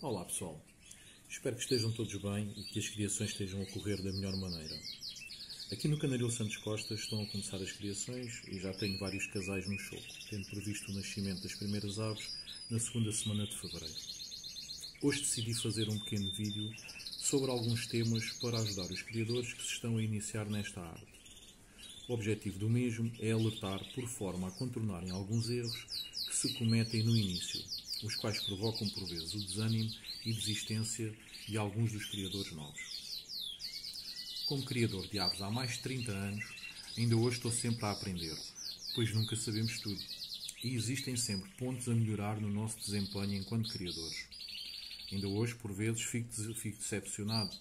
Olá pessoal, espero que estejam todos bem e que as criações estejam a correr da melhor maneira. Aqui no Canaril Santos Costa estão a começar as criações e já tenho vários casais no choco, tendo previsto o nascimento das primeiras aves na segunda semana de fevereiro. Hoje decidi fazer um pequeno vídeo sobre alguns temas para ajudar os criadores que se estão a iniciar nesta arte. O objetivo do mesmo é alertar por forma a contornarem alguns erros que se cometem no início, os quais provocam por vezes o desânimo e desistência de alguns dos criadores novos. Como criador de aves há mais de 30 anos, ainda hoje estou sempre a aprender, pois nunca sabemos tudo. E existem sempre pontos a melhorar no nosso desempenho enquanto criadores. Ainda hoje, por vezes, fico, fico decepcionado,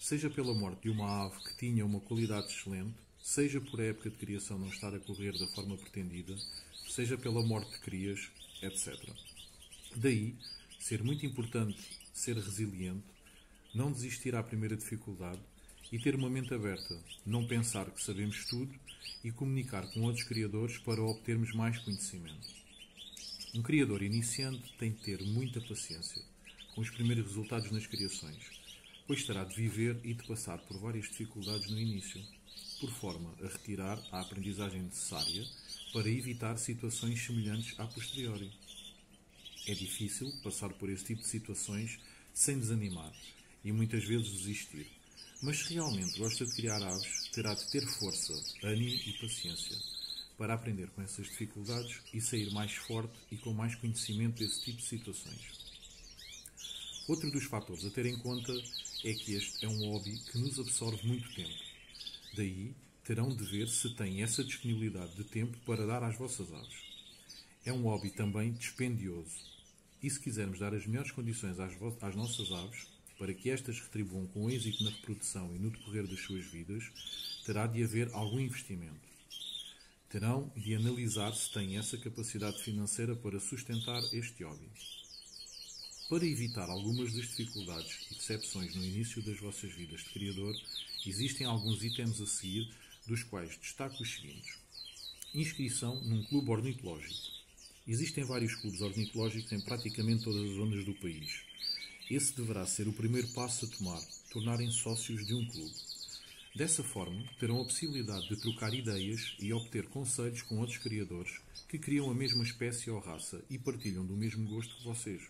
seja pela morte de uma ave que tinha uma qualidade excelente, seja por a época de criação não estar a correr da forma pretendida, seja pela morte de crias, etc. Daí, ser muito importante ser resiliente, não desistir à primeira dificuldade e ter uma mente aberta, não pensar que sabemos tudo e comunicar com outros criadores para obtermos mais conhecimento. Um criador iniciante tem de ter muita paciência com os primeiros resultados nas criações, pois terá de viver e de passar por várias dificuldades no início, por forma a retirar a aprendizagem necessária para evitar situações semelhantes a posteriori. É difícil passar por esse tipo de situações sem desanimar e muitas vezes desistir. Mas se realmente gosta de criar aves, terá de ter força, ânimo e paciência para aprender com essas dificuldades e sair mais forte e com mais conhecimento desse tipo de situações. Outro dos fatores a ter em conta é que este é um hobby que nos absorve muito tempo. Daí, terão de ver se têm essa disponibilidade de tempo para dar às vossas aves. É um hobby também dispendioso, e se quisermos dar as melhores condições às, às nossas aves, para que estas retribuam com êxito na reprodução e no decorrer das suas vidas, terá de haver algum investimento. Terão de analisar se têm essa capacidade financeira para sustentar este hobby. Para evitar algumas das dificuldades e decepções no início das vossas vidas de criador, existem alguns itens a seguir, dos quais destaco os seguintes. Inscrição num clube ornitológico. Existem vários clubes ornitológicos em praticamente todas as zonas do país. Esse deverá ser o primeiro passo a tomar, tornarem sócios de um clube. Dessa forma, terão a possibilidade de trocar ideias e obter conselhos com outros criadores que criam a mesma espécie ou raça e partilham do mesmo gosto que vocês.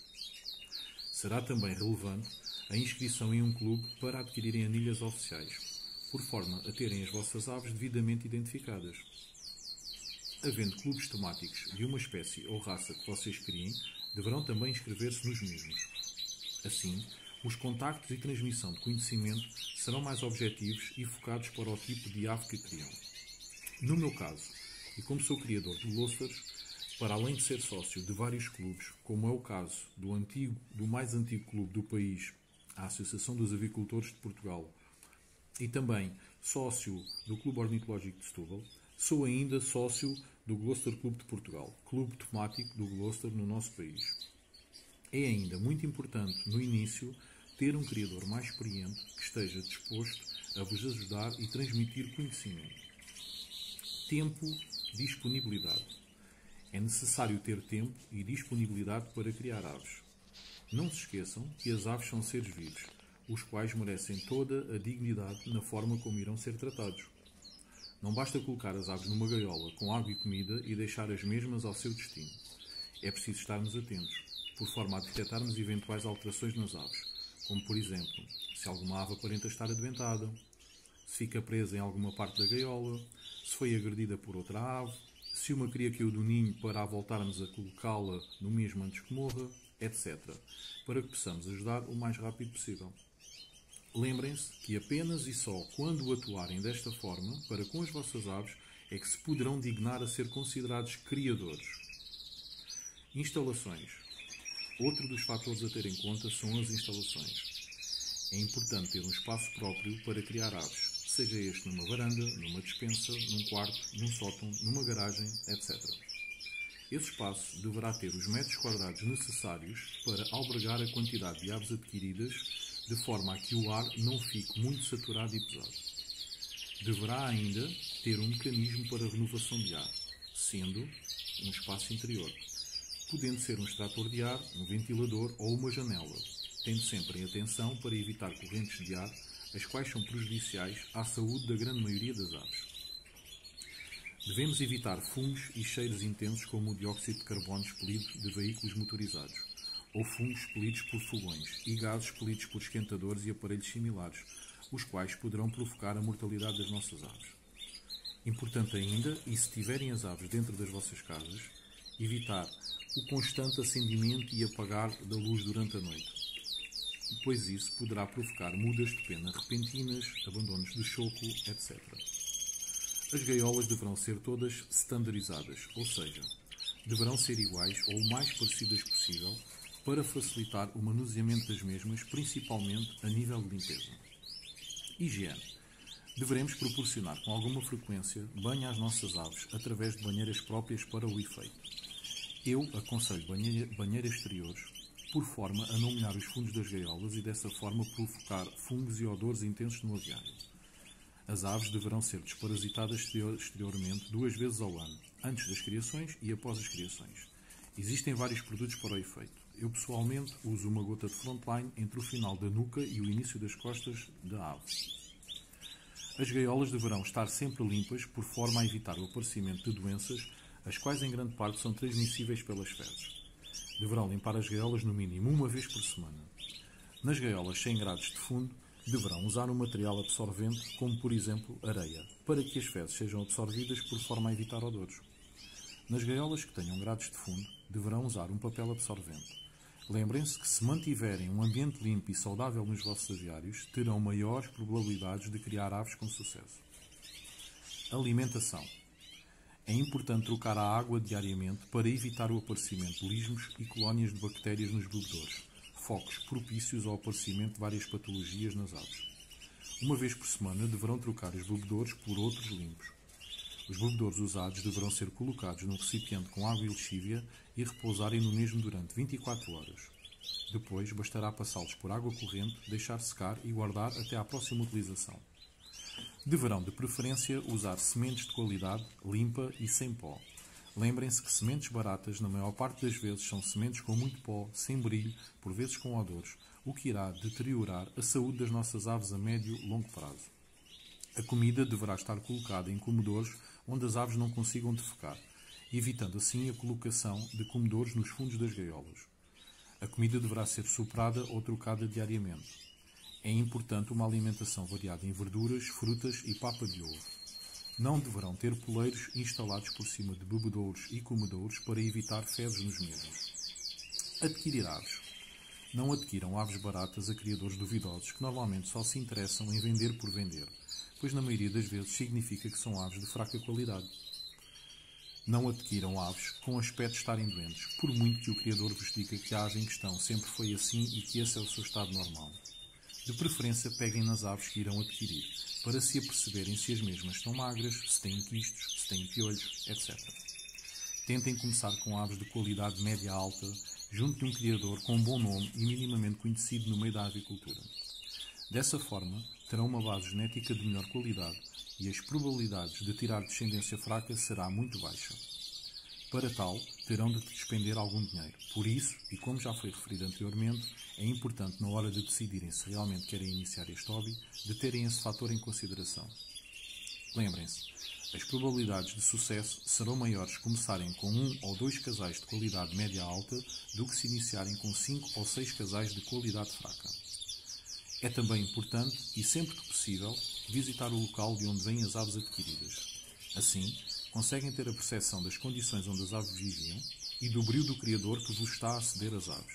Será também relevante a inscrição em um clube para adquirirem anilhas oficiais, por forma a terem as vossas aves devidamente identificadas. Havendo clubes temáticos de uma espécie ou raça que vocês criem, deverão também inscrever-se nos mesmos. Assim, os contactos e transmissão de conhecimento serão mais objetivos e focados para o tipo de ave que criam. No meu caso, e como sou criador de Losters, para além de ser sócio de vários clubes, como é o caso do, antigo, do mais antigo clube do país, a Associação dos Avicultores de Portugal, e também sócio do Clube Ornitológico de Setúbal, sou ainda sócio do Gloucester Clube de Portugal, clube temático do Gloucester no nosso país. É ainda muito importante, no início, ter um criador mais experiente que esteja disposto a vos ajudar e transmitir conhecimento. Tempo, disponibilidade. É necessário ter tempo e disponibilidade para criar aves. Não se esqueçam que as aves são seres vivos, os quais merecem toda a dignidade na forma como irão ser tratados. Não basta colocar as aves numa gaiola com água e comida e deixar as mesmas ao seu destino. É preciso estarmos atentos, por forma a detectarmos eventuais alterações nas aves, como por exemplo, se alguma ave aparenta estar adoentada, se fica presa em alguma parte da gaiola, se foi agredida por outra ave, se uma cria caiu do ninho para voltarmos a colocá-la no mesmo antes que morra, etc., para que possamos ajudar o mais rápido possível. Lembrem-se que apenas e só quando atuarem desta forma para com as vossas aves é que se poderão dignar a ser considerados criadores. Instalações. Outro dos fatores a ter em conta são as instalações. É importante ter um espaço próprio para criar aves, seja este numa varanda, numa despensa, num quarto, num sótão, numa garagem, etc. Esse espaço deverá ter os metros quadrados necessários para albergar a quantidade de aves adquiridas de forma a que o ar não fique muito saturado e pesado. Deverá ainda ter um mecanismo para renovação de ar, sendo um espaço interior, podendo ser um extrator de ar, um ventilador ou uma janela, tendo sempre em atenção para evitar correntes de ar, as quais são prejudiciais à saúde da grande maioria das aves. Devemos evitar fumos e cheiros intensos como o dióxido de carbono expelido de veículos motorizados, ou fumos expelidos por fogões e gases expelidos por esquentadores e aparelhos similares, os quais poderão provocar a mortalidade das nossas aves. Importante ainda, e se tiverem as aves dentro das vossas casas, evitar o constante acendimento e apagar da luz durante a noite, pois isso poderá provocar mudas de pena repentinas, abandonos de choco, etc. As gaiolas deverão ser todas standardizadas, ou seja, deverão ser iguais ou o mais parecidas possível para facilitar o manuseamento das mesmas, principalmente a nível de limpeza. Higiene. Deveremos proporcionar com alguma frequência banho às nossas aves através de banheiras próprias para o efeito. Eu aconselho banheiras exteriores por forma a não molhar os fundos das gaiolas e dessa forma provocar fungos e odores intensos no aviário. As aves deverão ser desparasitadas exteriormente duas vezes ao ano, antes das criações e após as criações. Existem vários produtos para o efeito. Eu pessoalmente uso uma gota de frontline entre o final da nuca e o início das costas da ave. As gaiolas deverão estar sempre limpas por forma a evitar o aparecimento de doenças, as quais em grande parte são transmissíveis pelas fezes. Deverão limpar as gaiolas no mínimo uma vez por semana. Nas gaiolas sem grades de fundo, deverão usar um material absorvente, como por exemplo areia, para que as fezes sejam absorvidas por forma a evitar odores. Nas gaiolas que tenham grades de fundo, deverão usar um papel absorvente. Lembrem-se que se mantiverem um ambiente limpo e saudável nos vossos aviários, terão maiores probabilidades de criar aves com sucesso. Alimentação. É importante trocar a água diariamente para evitar o aparecimento de lismos e colónias de bactérias nos bebedouros, focos propícios ao aparecimento de várias patologias nas aves. Uma vez por semana deverão trocar os bebedouros por outros limpos. Os bebedouros usados deverão ser colocados num recipiente com água e lexívia e repousarem no mesmo durante 24 horas. Depois bastará passá-los por água corrente, deixar secar e guardar até à próxima utilização. Deverão, de preferência, usar sementes de qualidade, limpa e sem pó. Lembrem-se que sementes baratas, na maior parte das vezes, são sementes com muito pó, sem brilho, por vezes com odores, o que irá deteriorar a saúde das nossas aves a médio e longo prazo. A comida deverá estar colocada em comedores onde as aves não consigam defecar, evitando assim a colocação de comedores nos fundos das gaiolas. A comida deverá ser soprada ou trocada diariamente. É importante uma alimentação variada em verduras, frutas e papa de ovo. Não deverão ter poleiros instalados por cima de bebedouros e comedouros para evitar fezes nos mesmos. Adquirir aves. Não adquiram aves baratas a criadores duvidosos que normalmente só se interessam em vender por vender pois na maioria das vezes significa que são aves de fraca qualidade. Não adquiram aves com aspecto de estarem doentes, por muito que o Criador vos diga que a ave em questão sempre foi assim e que esse é o seu estado normal. De preferência, peguem nas aves que irão adquirir, para se aperceberem se as mesmas estão magras, se têm quistos, se têm piolhos, etc. Tentem começar com aves de qualidade média-alta, junto de um criador com um bom nome e minimamente conhecido no meio da avicultura. Dessa forma, terão uma base genética de melhor qualidade e as probabilidades de tirar descendência fraca será muito baixa. Para tal, terão de despender algum dinheiro. Por isso, e como já foi referido anteriormente, é importante na hora de decidirem se realmente querem iniciar este hobby, de terem esse fator em consideração. Lembrem-se, as probabilidades de sucesso serão maiores começarem com um ou dois casais de qualidade média alta do que se iniciarem com cinco ou seis casais de qualidade fraca. É também importante, e sempre que possível, visitar o local de onde vêm as aves adquiridas. Assim, conseguem ter a percepção das condições onde as aves viviam e do brilho do Criador que vos está a ceder as aves.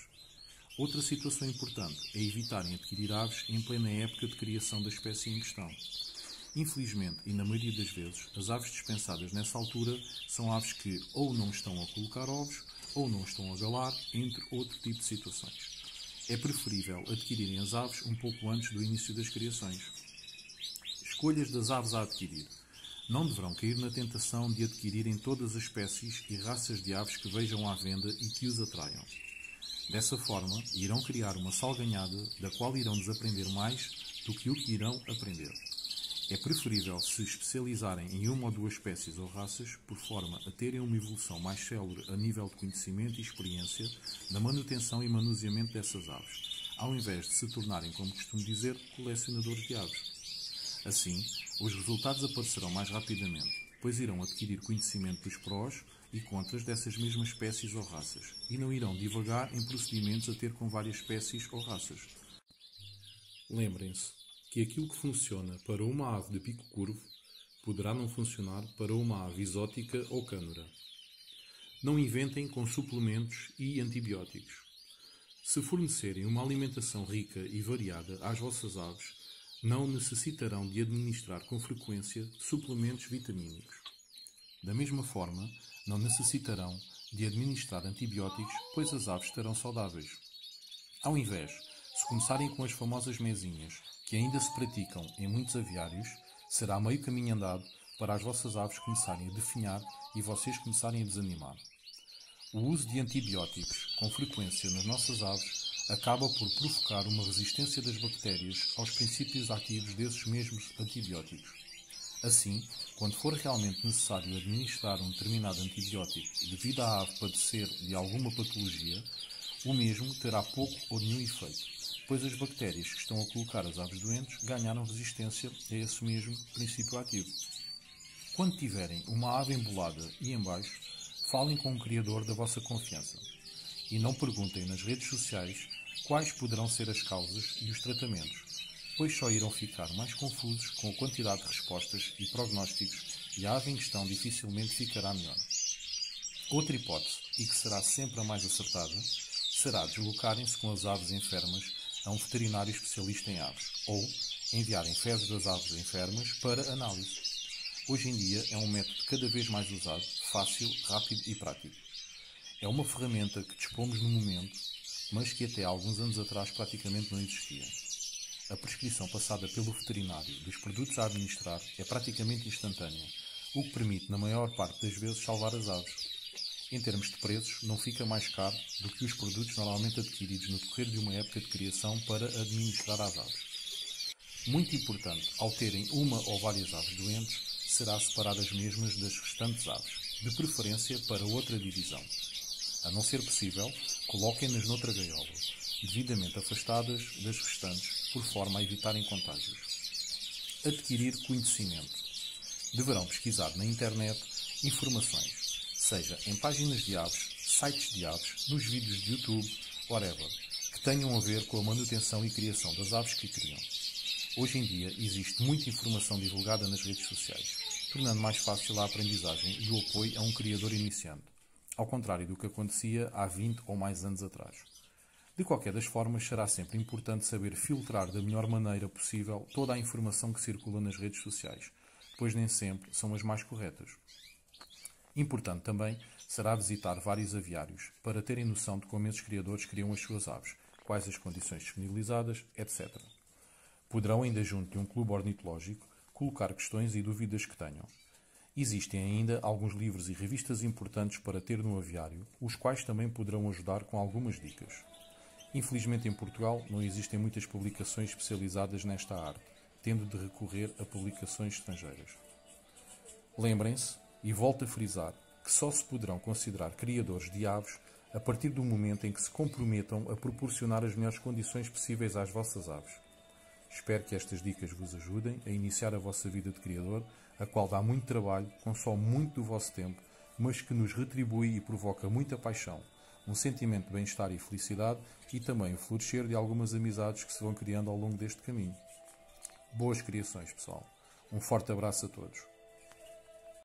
Outra situação importante é evitarem adquirir aves em plena época de criação da espécie em questão. Infelizmente, e na maioria das vezes, as aves dispensadas nessa altura são aves que ou não estão a colocar ovos ou não estão a galar, entre outro tipo de situações é preferível adquirirem as aves um pouco antes do início das criações. Escolhas das aves a adquirir. Não deverão cair na tentação de adquirirem todas as espécies e raças de aves que vejam à venda e que os atraiam. Dessa forma, irão criar uma salganhada da qual irão desaprender mais do que o que irão aprender. É preferível se especializarem em uma ou duas espécies ou raças, por forma a terem uma evolução mais célere a nível de conhecimento e experiência na manutenção e manuseamento dessas aves, ao invés de se tornarem, como costumo dizer, colecionadores de aves. Assim, os resultados aparecerão mais rapidamente, pois irão adquirir conhecimento dos prós e contras dessas mesmas espécies ou raças, e não irão divagar em procedimentos a ter com várias espécies ou raças. Lembrem-se que aquilo que funciona para uma ave de pico curvo poderá não funcionar para uma ave exótica ou cânora. Não inventem com suplementos e antibióticos. Se fornecerem uma alimentação rica e variada às vossas aves, não necessitarão de administrar com frequência suplementos vitamínicos. Da mesma forma, não necessitarão de administrar antibióticos, pois as aves estarão saudáveis. Ao invés, se começarem com as famosas mesinhas, que ainda se praticam em muitos aviários, será meio caminho andado para as vossas aves começarem a definhar e vocês começarem a desanimar. O uso de antibióticos com frequência nas nossas aves acaba por provocar uma resistência das bactérias aos princípios ativos desses mesmos antibióticos. Assim, quando for realmente necessário administrar um determinado antibiótico devido à ave padecer de alguma patologia, o mesmo terá pouco ou nenhum efeito, pois as bactérias que estão a colocar as aves doentes ganharam resistência a esse mesmo princípio ativo. Quando tiverem uma ave embolada e embaixo, falem com o criador da vossa confiança e não perguntem nas redes sociais quais poderão ser as causas e os tratamentos, pois só irão ficar mais confusos com a quantidade de respostas e prognósticos e a ave em questão dificilmente ficará melhor. Outra hipótese, e que será sempre a mais acertada, será deslocarem-se com as aves enfermas a um veterinário especialista em aves, ou enviarem fezes das aves enfermas para análise. Hoje em dia é um método cada vez mais usado, fácil, rápido e prático. É uma ferramenta que dispomos no momento, mas que até alguns anos atrás praticamente não existia. A prescrição passada pelo veterinário dos produtos a administrar é praticamente instantânea, o que permite, na maior parte das vezes, salvar as aves. Em termos de preços, não fica mais caro do que os produtos normalmente adquiridos no decorrer de uma época de criação para administrar às aves. Muito importante, ao terem uma ou várias aves doentes, será separar as mesmas das restantes aves, de preferência para outra divisão. A não ser possível, coloquem-nas noutra gaiola, devidamente afastadas das restantes, por forma a evitarem contágios. Adquirir conhecimento. Deverão pesquisar na internet informações, seja em páginas de aves, sites de aves, nos vídeos de YouTube, whatever, que tenham a ver com a manutenção e criação das aves que criam. Hoje em dia existe muita informação divulgada nas redes sociais, tornando mais fácil a aprendizagem e o apoio a um criador iniciante, ao contrário do que acontecia há 20 ou mais anos atrás. De qualquer das formas, será sempre importante saber filtrar da melhor maneira possível toda a informação que circula nas redes sociais, pois nem sempre são as mais corretas. Importante também será visitar vários aviários para terem noção de como esses criadores criam as suas aves, quais as condições disponibilizadas, etc. Poderão, ainda junto de um clube ornitológico, colocar questões e dúvidas que tenham. Existem ainda alguns livros e revistas importantes para ter no aviário, os quais também poderão ajudar com algumas dicas. Infelizmente, em Portugal, não existem muitas publicações especializadas nesta arte, tendo de recorrer a publicações estrangeiras. Lembrem-se, e volto a frisar, que só se poderão considerar criadores de aves a partir do momento em que se comprometam a proporcionar as melhores condições possíveis às vossas aves. Espero que estas dicas vos ajudem a iniciar a vossa vida de criador, a qual dá muito trabalho, consome muito do vosso tempo, mas que nos retribui e provoca muita paixão um sentimento de bem-estar e felicidade e também o florescer de algumas amizades que se vão criando ao longo deste caminho. Boas criações, pessoal. Um forte abraço a todos.